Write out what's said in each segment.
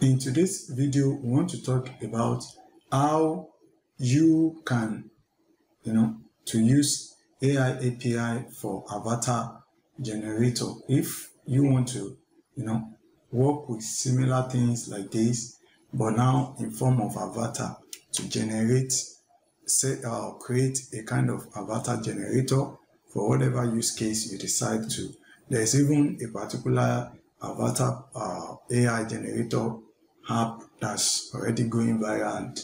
In today's video, we want to talk about how you can, you know, to use AI API for avatar generator. If you want to, you know, work with similar things like this, but now in form of avatar to generate, say, uh, create a kind of avatar generator for whatever use case you decide to. There's even a particular avatar uh, AI generator app that's already going viral and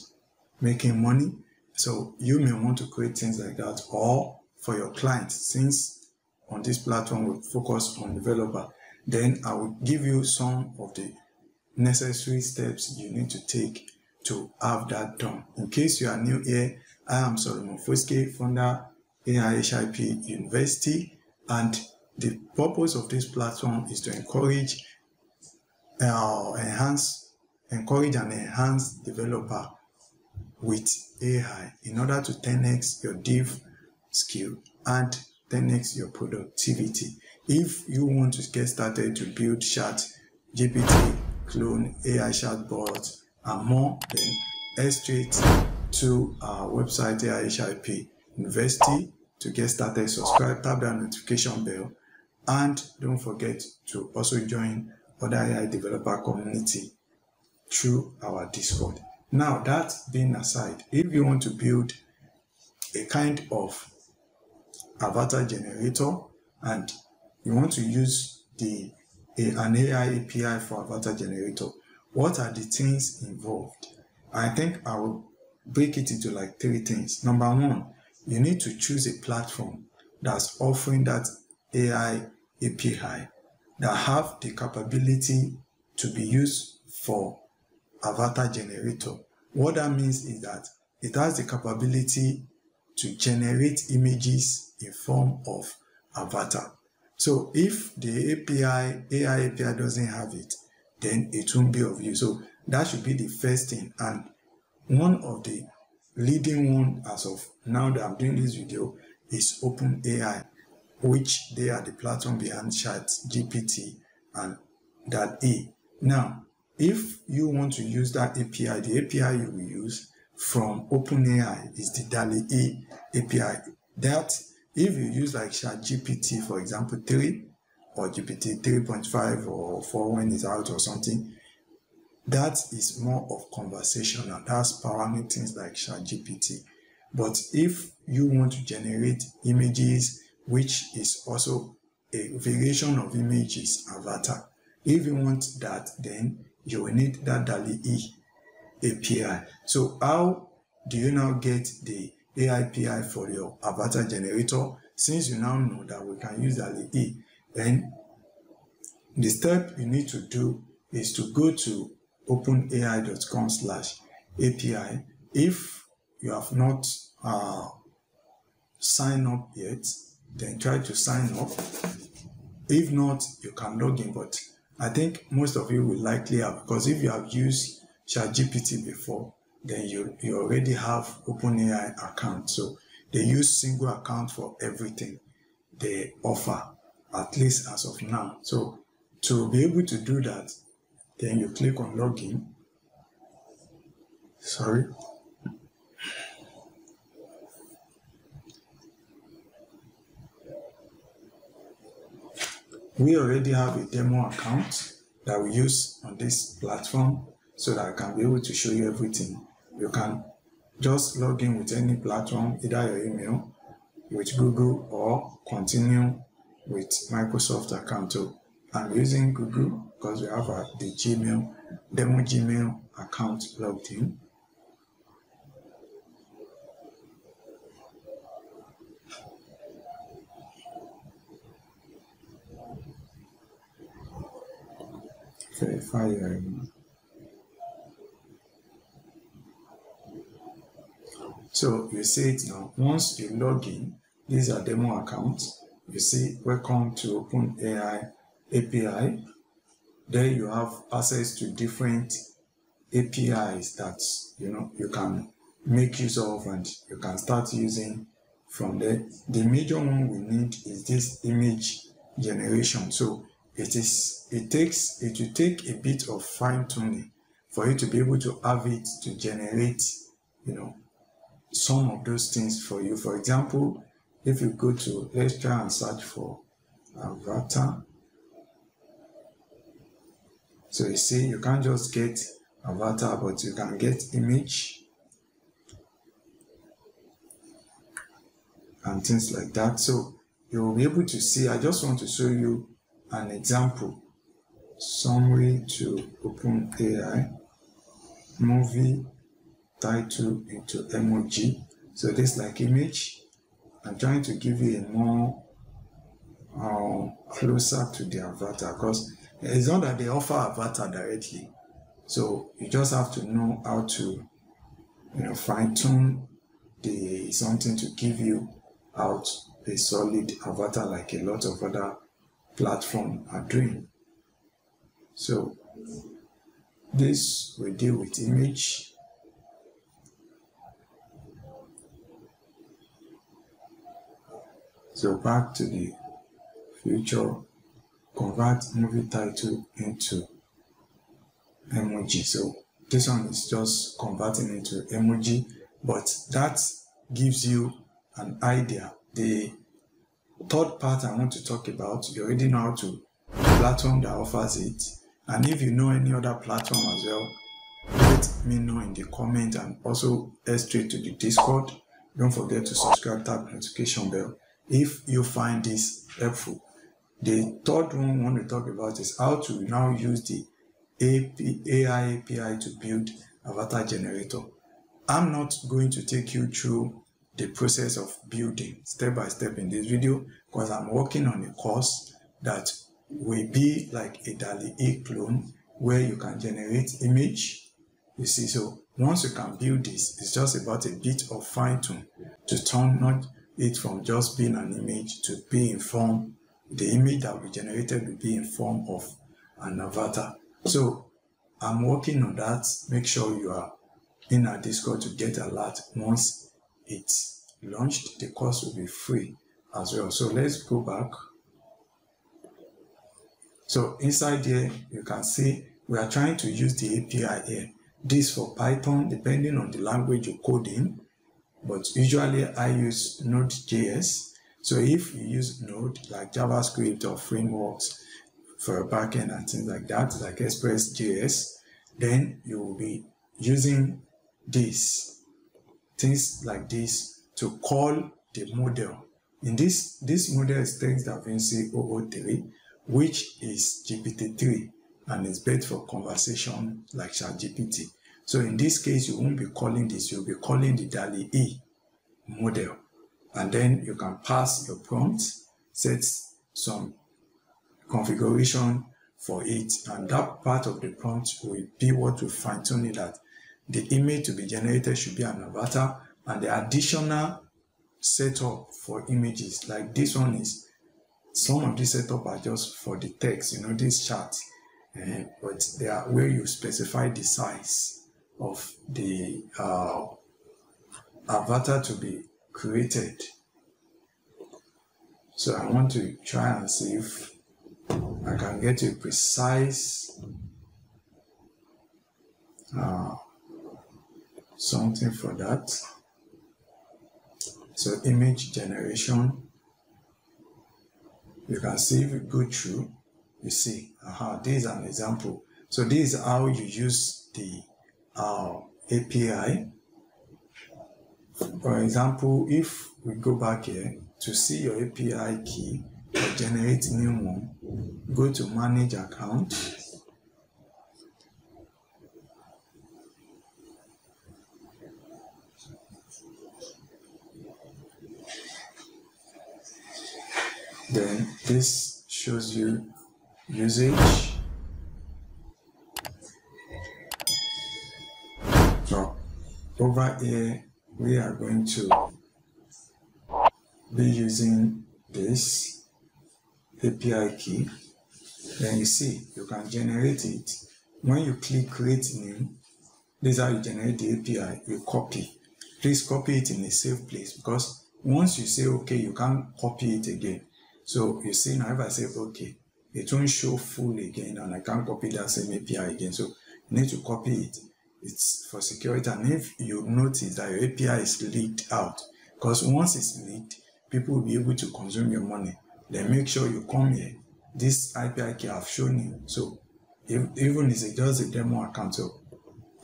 making money. So you may want to create things like that or for your clients since on this platform we focus on developer then I will give you some of the necessary steps you need to take to have that done. In case you are new here, I am Solomon Foskaay, founder AIHIP University, and the purpose of this platform is to encourage, uh, enhance, encourage and enhance developer with AI in order to 10x your dev skill and 10x your productivity. If you want to get started to build chat, GPT, clone, AI chatbot, and more, then head straight to our website AIHIP University to get started. Subscribe, tap that notification bell, and don't forget to also join other AI developer community through our Discord. Now, that being aside, if you want to build a kind of avatar generator and you want to use the a, an AI API for avatar generator, what are the things involved? I think I will break it into like three things. Number one, you need to choose a platform that's offering that AI API that have the capability to be used for avatar generator. What that means is that it has the capability to generate images in form of avatar. So if the API, AI API doesn't have it, then it won't be of use. So that should be the first thing. And one of the leading one as of now that I'm doing this video is OpenAI, which they are the platform behind Chat GPT and that E. Now, if you want to use that API, the API you will use from OpenAI is the DALI E API. That if you use like Chat GPT, for example, 3 or GPT 3.5 or 4 when it's out or something, that is more of conversational. That's powering things like Chat GPT. But if you want to generate images, which is also a variation of images avatar, if you want that, then you will need that DALI E API. So how do you now get the API for your avatar generator? Since you now know that we can use DALI E, then the step you need to do is to go to openai.com slash API. If you have not uh, signed up yet, then try to sign up. If not, you can log in, but I think most of you will likely have, because if you have used ChatGPT before, then you, you already have OpenAI account. So they use single account for everything they offer, at least as of now. So to be able to do that, then you click on login. Sorry. We already have a demo account that we use on this platform so that I can be able to show you everything. You can just log in with any platform, either your email, with Google, or continue with Microsoft account. So I'm using Google because we have a, the Gmail, demo Gmail account logged in. Email. So you see it now. Once you log in, these are demo accounts. You see, welcome to OpenAI API. There you have access to different APIs that you know you can make use of and you can start using from there. The major one we need is this image generation. So it is it takes it will take a bit of fine tuning for you to be able to have it to generate, you know, some of those things for you. For example, if you go to, let's try and search for uh, avatar. So you see, you can't just get avatar, but you can get image and things like that. So you'll be able to see, I just want to show you an example. Summary to open AI, movie title into emoji. So this like image. I'm trying to give you a more uh, closer to the avatar because it's not that they offer avatar directly. So you just have to know how to, you know, fine tune the something to give you out a solid avatar like a lot of other platforms are doing. So this we deal with image. So back to the future, convert movie title into emoji. So this one is just converting into emoji, but that gives you an idea. The third part I want to talk about, you already know how to platform that offers it. And if you know any other platform as well, let me know in the comment and also head straight to the Discord. Don't forget to subscribe, tap notification bell if you find this helpful. The third one I want to talk about is how to now use the AI API to build avatar generator. I'm not going to take you through the process of building step by step in this video because I'm working on a course that will be like a DALL-E clone where you can generate image. You see, so once you can build this, it's just about a bit of fine tune to turn not it from just being an image to be in form. The image that we generated will be in form of an avatar. So I'm working on that. Make sure you are in our Discord to get alert once it's launched. The course will be free as well. So let's go back. So inside here, you can see we are trying to use the API here. This for Python, depending on the language you code in. But usually I use Node.js. So if you use Node, like JavaScript or frameworks, for a backend and things like that, like Express.js, then you will be using this, things like this to call the model. In this, this model is Text DaVinci 003, which is GPT-3 and is built for conversation like ChatGPT. So in this case, you won't be calling this, you'll be calling the DALL-E model. And then you can pass your prompt, set some configuration for it and that part of the prompt will be what will fine tune it that the image to be generated should be an avatar and the additional setup for images. Like this one is some of these setup are just for the text you know this chart uh, but they are where you specify the size of the uh, avatar to be created. So I want to try and see if I can get a precise uh, something for that. So image generation, you can see if you go through, you see, aha, this is an example. So this is how you use the uh, API. For example, if we go back here to see your API key, generate new one, go to manage account. Then this shows you usage. So over here, we are going to be using this API key. Then you see, you can generate it. When you click create new, this is how you generate the API. You copy. Please copy it in a safe place because once you say okay, you can't copy it again. So you see now if I say okay, it won't show full again and I can't copy that same API again. So you need to copy it. It's for security. And if you notice that your API is leaked out, because once it's leaked, people will be able to consume your money. Then make sure you come here. This API key I've shown you. So if, even if it's just a demo account, so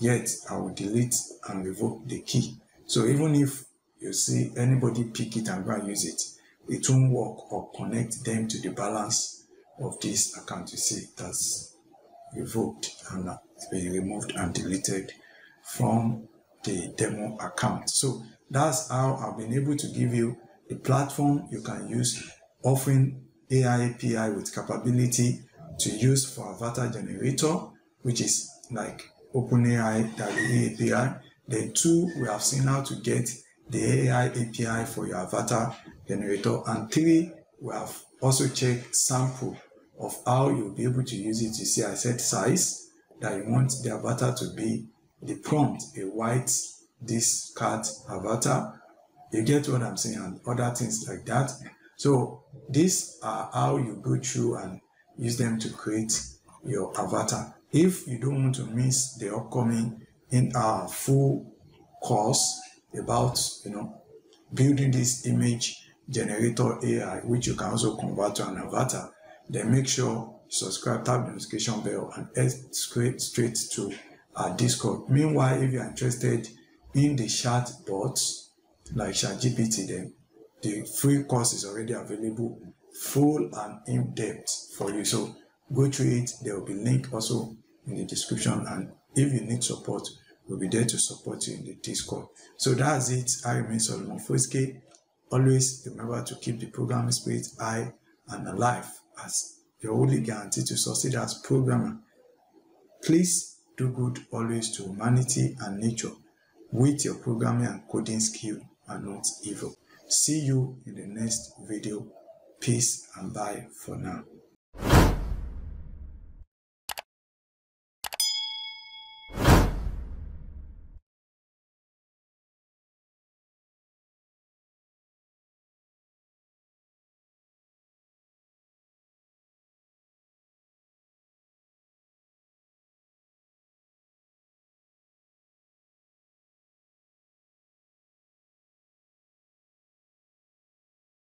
yet I will delete and revoke the key. So even if you see anybody pick it and go and use it, it won't work or connect them to the balance of this account. You see, that's revoked and it's been removed and deleted from the demo account. So that's how I've been able to give you a platform you can use offering AI API with capability to use for avatar generator, which is like OpenAI API. Then two, we have seen how to get the AI API for your avatar generator. And three, we have also checked sample of how you'll be able to use it. You see, I said size that you want the avatar to be the prompt, a white cat avatar. You get what I'm saying, and other things like that. So these are how you go through and use them to create your avatar. If you don't want to miss the upcoming in our full course about you know building this image generator AI, which you can also convert to an avatar, then make sure subscribe, tap the notification bell, and head straight straight to our Discord. Meanwhile, if you are interested in the chat bots like ChatGPT, then the free course is already available, full and in depth for you. So go through it. There will be link also in the description, and if you need support, we'll be there to support you in the Discord. So that's it. I remain Solomon Foske. Always remember to keep the programming spirit high and alive as your only guarantee to succeed as programmer. Please do good always to humanity and nature with your programming and coding skill and not evil. See you in the next video. Peace and bye for now.